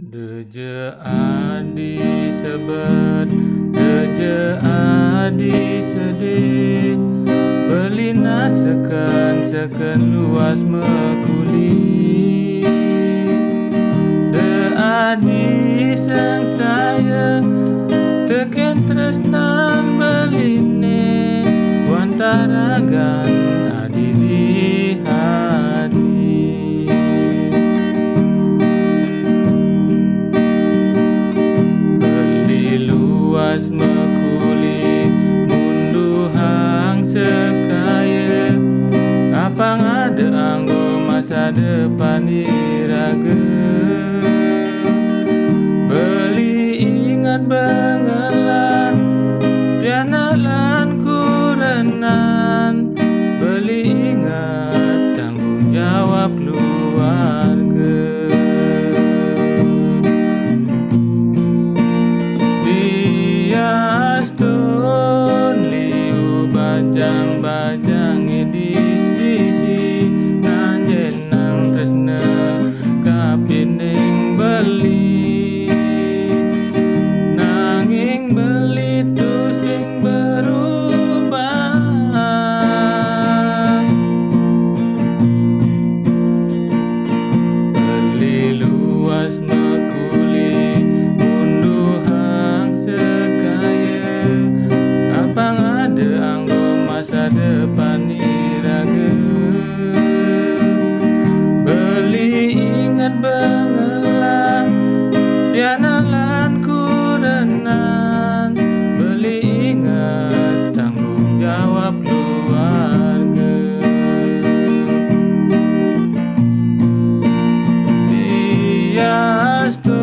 Deje adi sebet Deje adi sedih. Belina seken seken luas mekuli De adi sang saya Teken tresnan beline Wantaragan adi di depan iraga Beli ingat bengelan beli Nanging beli tu sing berubah. Beli luas mekuli Mundu hang sekaya. Apang ada anggo masa depan iraga Beli ingat bengelan Margă. Ești